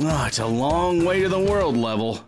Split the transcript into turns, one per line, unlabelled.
Oh, it's a long way to the world level.